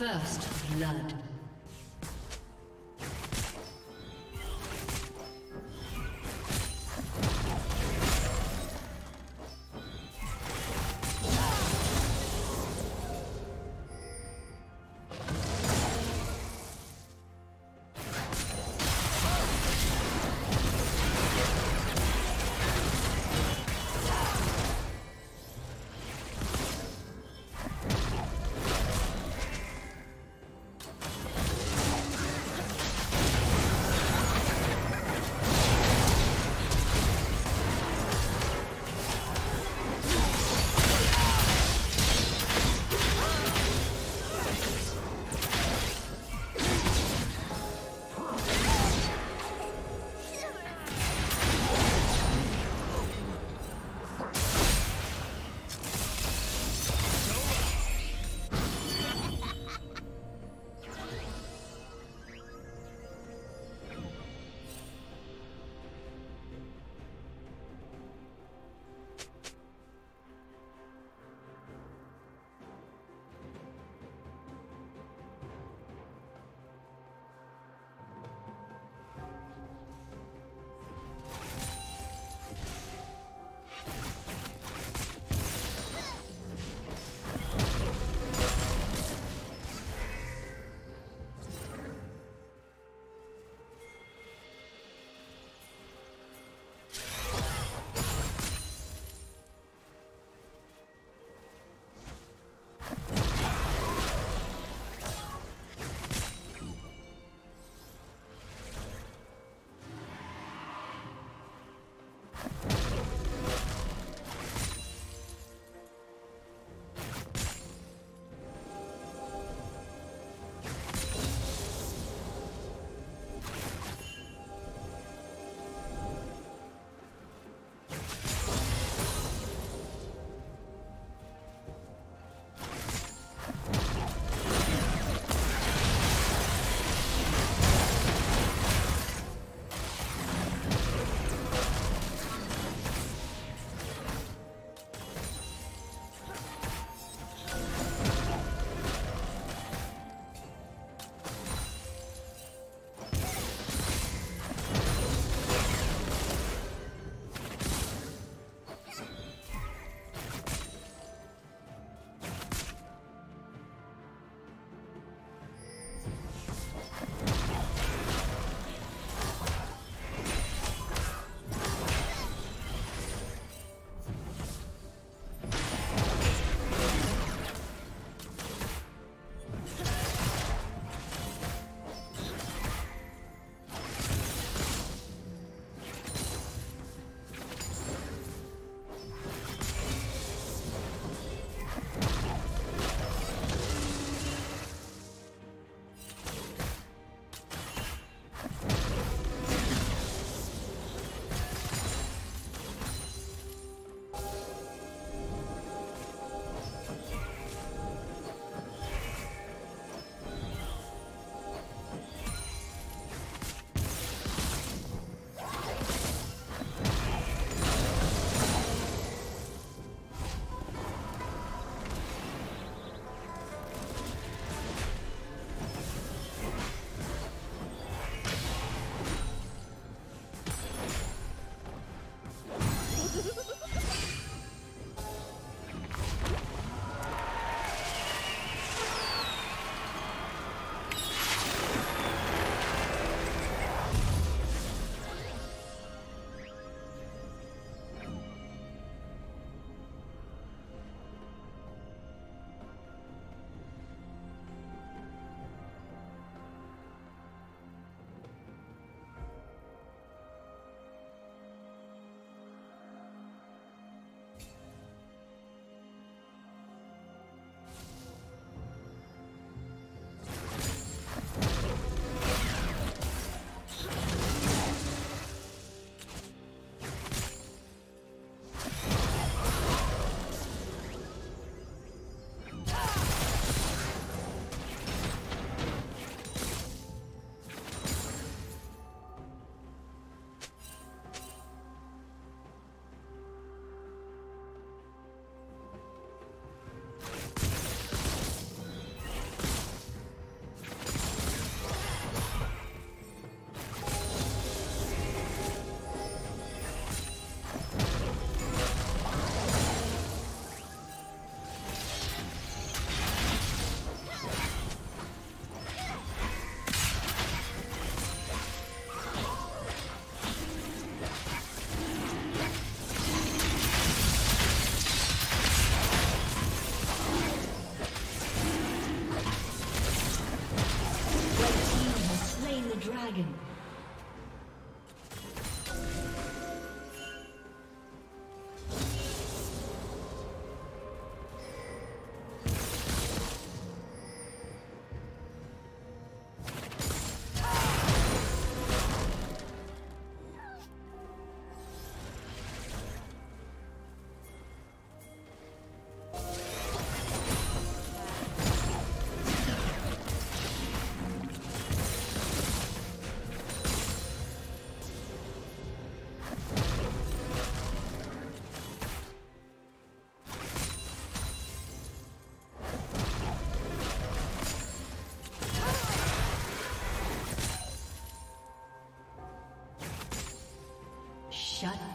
First blood.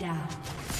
Down.